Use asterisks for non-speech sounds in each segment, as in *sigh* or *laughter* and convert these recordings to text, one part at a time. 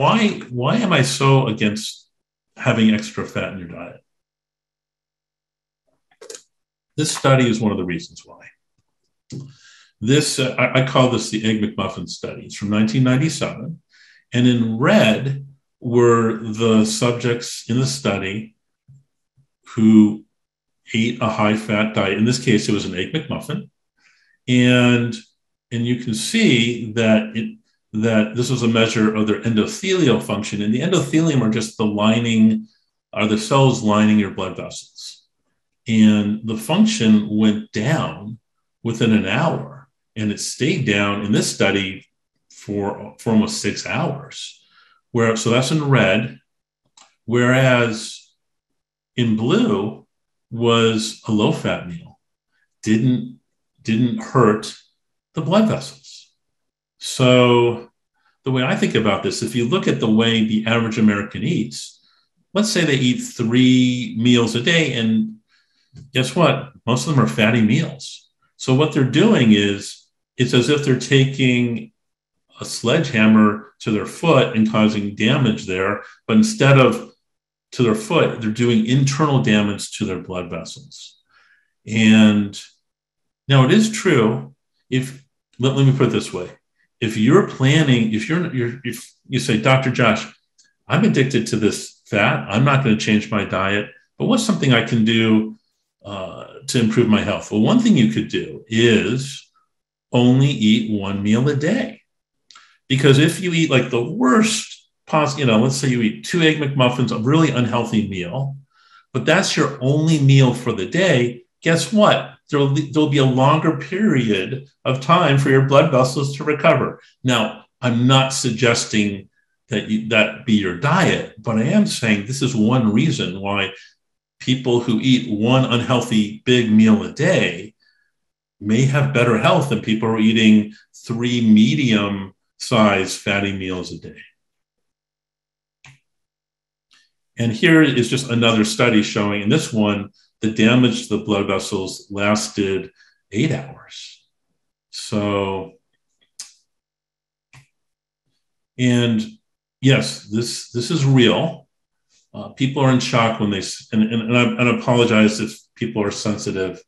why why am I so against having extra fat in your diet? This study is one of the reasons why. This uh, I, I, call this the Egg McMuffin study. It's from 1997, and in red were the subjects in the study who ate a high fat diet. In this case, it was an Egg McMuffin, and and you can see that it, that this was a measure of their endothelial function, and the endothelium are just the lining, are the cells lining your blood vessels, and the function went down within an hour, and it stayed down in this study for for almost six hours. Where so that's in red, whereas in blue was a low fat meal, didn't didn't hurt the blood vessels. So, the way I think about this, if you look at the way the average American eats, let's say they eat three meals a day, and guess what? Most of them are fatty meals. So, what they're doing is it's as if they're taking a sledgehammer to their foot and causing damage there, but instead of to their foot, they're doing internal damage to their blood vessels. And now it is true if let, let me put it this way if you're planning if you're, you're if you say dr josh i'm addicted to this fat. I'm not going to change my diet but what's something i can do uh, to improve my health? Well one thing you could do is only eat one meal a day. Because if you eat like the worst possible you know let's say you eat two egg mcmuffins a really unhealthy meal but that's your only meal for the day guess what there'll, there'll be a longer period of time for your blood vessels to recover. Now, I'm not suggesting that you, that be your diet, but I am saying this is one reason why people who eat one unhealthy big meal a day may have better health than people who are eating three medium sized fatty meals a day. And here is just another study showing, in this one, the damage to the blood vessels lasted eight hours. So, and yes, this this is real. Uh, people are in shock when they and, and, and, I, and I apologize if people are sensitive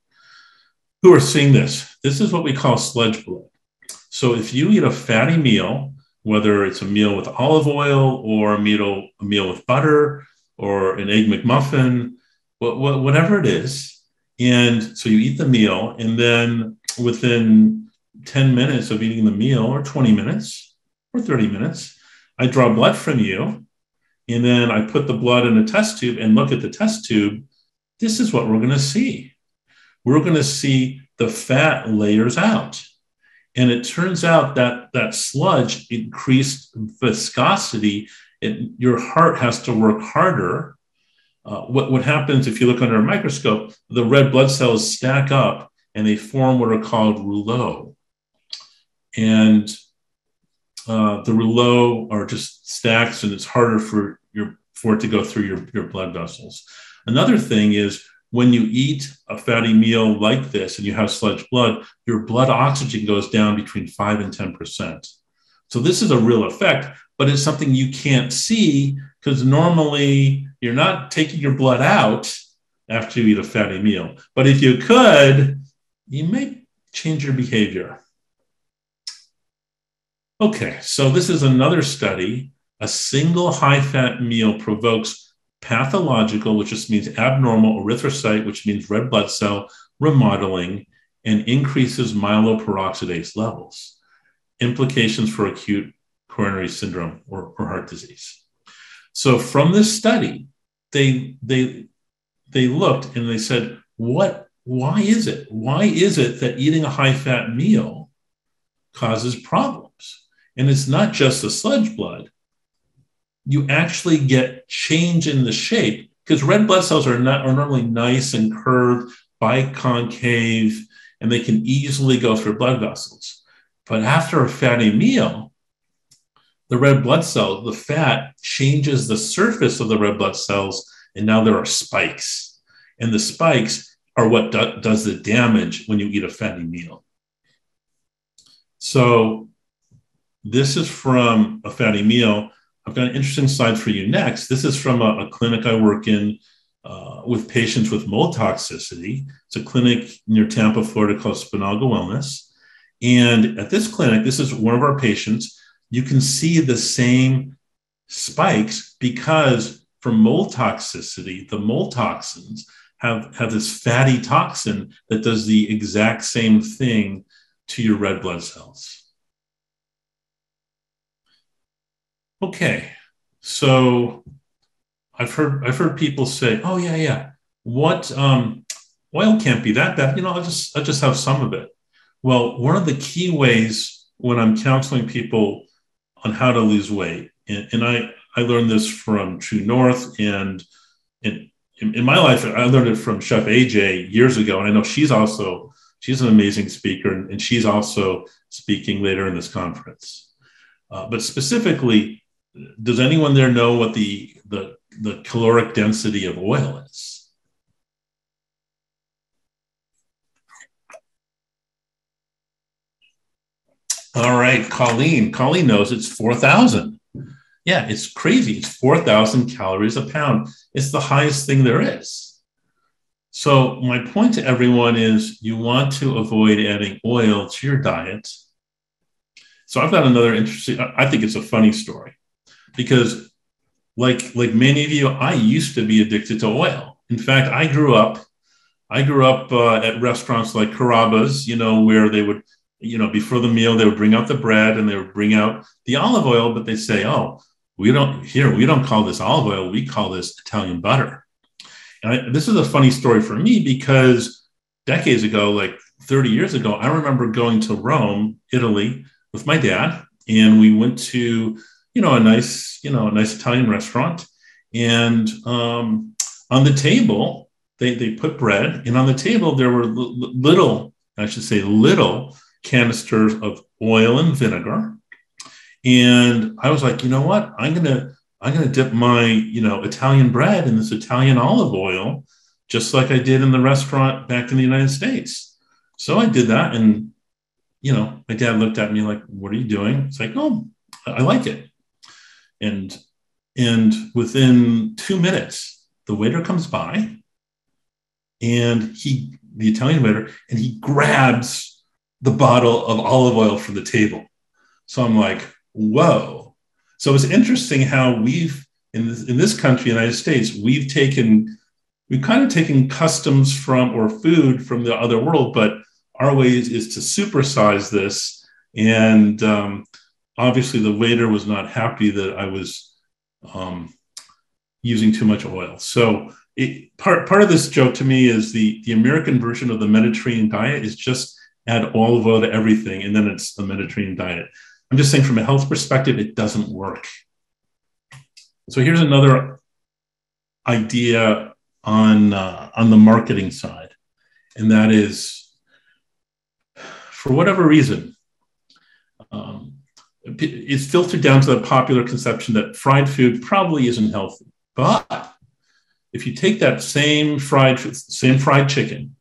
who are seeing this. This is what we call sludge blood. So if you eat a fatty meal, whether it's a meal with olive oil or a meal a meal with butter or an egg McMuffin whatever it is. And so you eat the meal, and then within 10 minutes of eating the meal, or 20 minutes, or 30 minutes, I draw blood from you. And then I put the blood in a test tube and look at the test tube. This is what we're going to see. We're going to see the fat layers out. And it turns out that that sludge increased viscosity. It, your heart has to work harder uh, what, what happens if you look under a microscope, the red blood cells stack up and they form what are called rouleaux. And uh, the rouleaux are just stacks and it's harder for, your, for it to go through your, your blood vessels. Another thing is when you eat a fatty meal like this and you have sludge blood, your blood oxygen goes down between 5 and 10%. So this is a real effect, but it's something you can't see because normally you're not taking your blood out after you eat a fatty meal. But if you could, you may change your behavior. Okay, so this is another study. A single high fat meal provokes pathological, which just means abnormal erythrocyte, which means red blood cell remodeling, and increases myeloperoxidase levels. Implications for acute coronary syndrome or, or heart disease. So from this study, they they they looked and they said, what why is it? Why is it that eating a high fat meal causes problems? And it's not just the sludge blood. You actually get change in the shape because red blood cells are not are normally nice and curved, biconcave, and they can easily go through blood vessels. But after a fatty meal, the red blood cell, the fat changes the surface of the red blood cells, and now there are spikes. And the spikes are what do- does the damage when you eat a fatty meal. So, this is from a fatty meal. I've got an interesting slide for you next. This is from a, a clinic I work in uh, with patients with mold toxicity. It's a clinic near Tampa, Florida called Spinalga Wellness. And at this clinic, this is one of our patients. You can see the same spikes because for mold toxicity, the mold toxins have, have this fatty toxin that does the exact same thing to your red blood cells. Okay, so I've heard I've heard people say, "Oh yeah, yeah, what um, oil can't be that bad." You know, I'll just I'll just have some of it. Well, one of the key ways when I'm counseling people on how to lose weight, and, and I I learned this from True North, and in, in, my life I learned it from Chef AJ years ago, and I know she's also she's an amazing speaker, and, and she's also speaking later in this conference. Uh, but specifically, does anyone there know what the, the, the caloric density of oil is? All right, Colleen. Colleen knows it's 4,000. Yeah, it's crazy. It's 4,000 calories a pound. It's the highest thing there is. So, my point to everyone is you want to avoid adding oil to your diet. So, I've got another interesting, I think it's a funny story because like like many of you i used to be addicted to oil in fact i grew up i grew up uh, at restaurants like carrabba's you know where they would you know before the meal they would bring out the bread and they would bring out the olive oil but they say oh we don't here we don't call this olive oil we call this italian butter and I, this is a funny story for me because decades ago like 30 years ago i remember going to rome italy with my dad and we went to you know, a nice, you know, a nice Italian restaurant. And um, on the table, they, they put bread, and on the table, there were little, I should say, little canisters of oil and vinegar. And I was like, you know what? I'm to, I'm to dip my, you know, Italian bread in this Italian olive oil, just like I did in the restaurant back in the United States. So I did that. And, you know, my dad looked at me like, what are you doing? It's like, oh, I like it and and within two minutes the waiter comes by and he the italian waiter and he grabs the bottle of olive oil from the table. So i'm like whoa. So it's interesting how we've in this, in this country united states we've taken we've kind of taken customs from or food from the other world but our way is, is to supersize this. And um, obviously the waiter was not happy that I was um, using too much oil. So it, part part of this joke to me is the the American version of the Mediterranean diet is just add olive oil to everything, and then it's the Mediterranean diet. I'm just saying from a health perspective, it doesn't work. So here's another idea on uh, on the marketing side, and that is, for whatever reason, um, it's filtered down to the popular conception that fried food probably isn't healthy. But if you take that same fried same fried chicken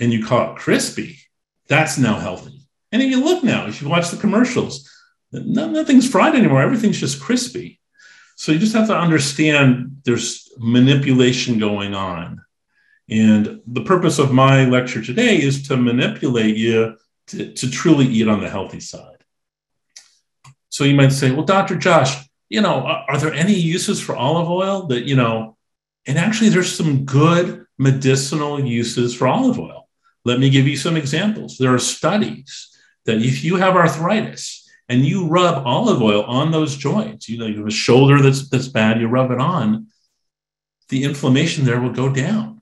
and you call it crispy, that's now healthy. And if you look now, if you watch the commercials, nothing's fried anymore. Everything's just crispy. So you just have to understand there's manipulation going on. And the purpose of my lecture today is to manipulate you to, to truly eat on the healthy side. So you might say, well, Dr. Josh, you know, are there any uses for olive oil that, you know, and actually there's some good medicinal uses for olive oil. Let me give you some examples. There are studies that if you have arthritis and you rub olive oil on those joints, you know, you have a shoulder that's that's bad, you rub it on, the inflammation there will go down.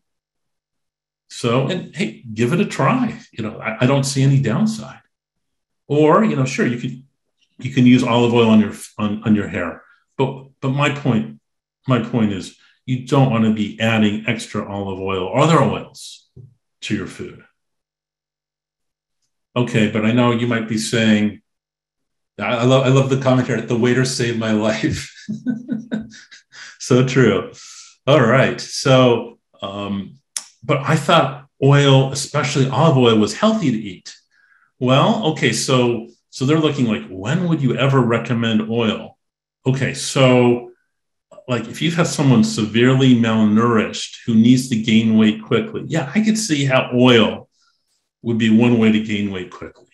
So, and hey, give it a try. You know, I, I don't see any downside. Or, you know, sure, you could you can use olive oil on your on, on your hair. But but my point my point is you don't want to be adding extra olive oil or other oils to your food. Okay, but I know you might be saying, I love I love the comment here. The waiter saved my life. *laughs* so true. All right. So, um, but I thought oil, especially olive oil, was healthy to eat. Well, okay. So so they're looking like, when would you ever recommend oil? okay, so like if you have someone severely malnourished who needs to gain weight quickly, yeah, I could see how oil would be one way to gain weight quickly.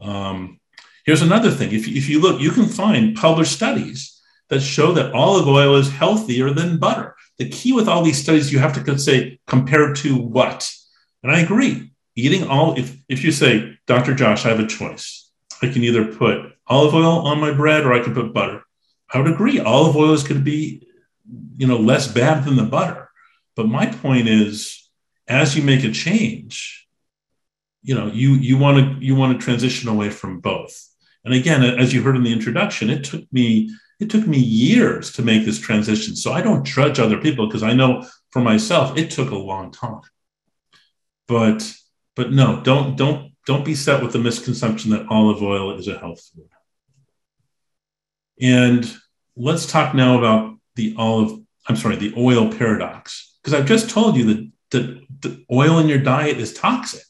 Um, here's another thing: if, if you look, you can find published studies that show that olive oil is healthier than butter. The key with all these studies, you have to say compared to what, and I agree. Eating all, if if you say, Dr. Josh, I have a choice. I can either put olive oil on my bread or I can put butter. I would agree. Olive oil is going to be, you know, less bad than the butter. But my point is, as you make a change, you know, you you want to you want to transition away from both. And again, as you heard in the introduction, it took me it took me years to make this transition. So I don't judge other people because I know for myself it took a long time. But but no, don't don't don't be set with the misconception that olive oil is a health food. And let's talk now about the olive, I'm sorry, the oil paradox. Because I've just told you that, that the oil in your diet is toxic.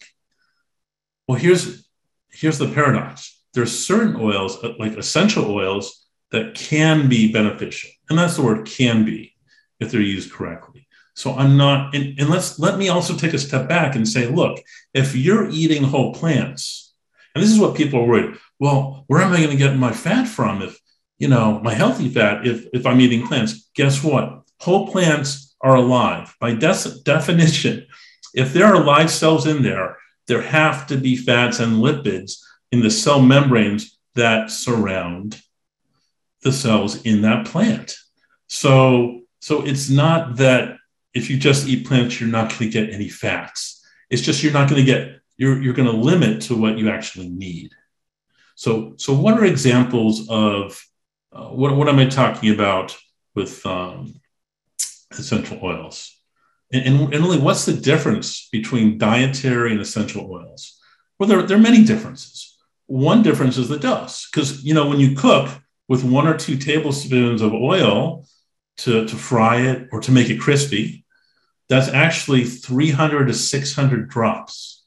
Well, here's here's the paradox. There's certain oils, uh, like essential oils, that can be beneficial. And that's the word can be if they're used correctly. So I'm not, and, and let's let me also take a step back and say, look, if you're eating whole plants, and this is what people are worried, well, where am I going to get my fat from if you know, my healthy fat if, if I'm eating plants. Guess what? Whole plants are alive. By de- definition, if there are live cells in there, there have to be fats and lipids in the cell membranes that surround the cells in that plant. So, so it's not that if you just eat plants, you're not going to get any fats. It's just you're not going to get, you're, you're going to limit to what you actually need. So, so what are examples of uh, what, what am I talking about with um, essential oils? And, and, really, what's the difference between dietary and essential oils? Well, there, there are many differences. One difference is the dose, because you know when you cook with one or two tablespoons of oil to, to fry it or to make it crispy, that's actually 300 to 600 drops.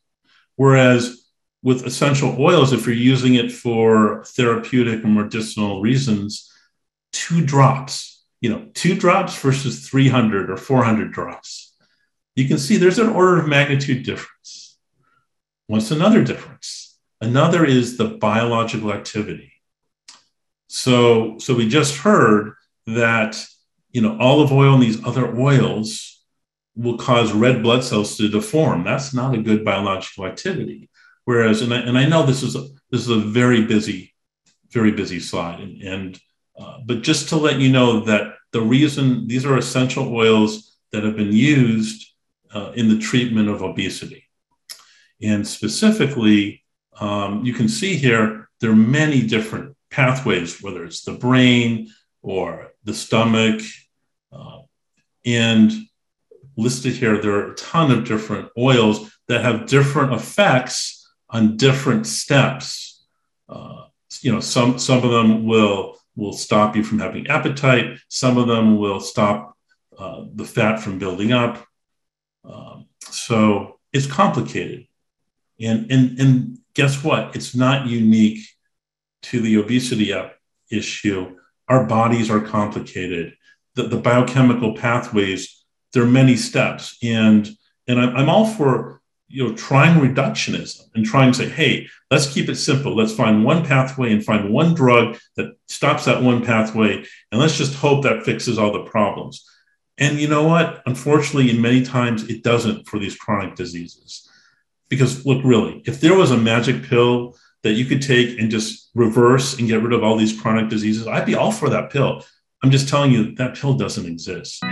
Whereas with essential oils, if you're using it for therapeutic and medicinal reasons, two drops, you know, two drops versus 300 or 400 drops. You can see there's an order of magnitude difference. What's another difference? Another is the biological activity. So, so we just heard that, you know, olive oil and these other oils will cause red blood cells to deform. That's not a good biological activity. Whereas, and I, and I know this is a, this is a very busy, very busy slide, and, and uh, but just to let you know that the reason these are essential oils that have been used uh, in the treatment of obesity, and specifically, um, you can see here there are many different pathways, whether it's the brain or the stomach, uh, and listed here there are a ton of different oils that have different effects on different steps. Uh, you know, some some of them will will stop you from having appetite. Some of them will stop uh, the fat from building up. Um, so it's complicated, and and and guess what? It's not unique to the obesity issue. Our bodies are complicated. The, the biochemical pathways. There are many steps, and and I'm, I'm all for you know, trying reductionism and trying to say, hey, let's keep it simple. Let's find one pathway and find one drug that stops that one pathway. And let's just hope that fixes all the problems. And you know what? Unfortunately, in many times it doesn't for these chronic diseases. Because look, really, if there was a magic pill that you could take and just reverse and get rid of all these chronic diseases, I'd be all for that pill. I'm just telling you that pill doesn't exist.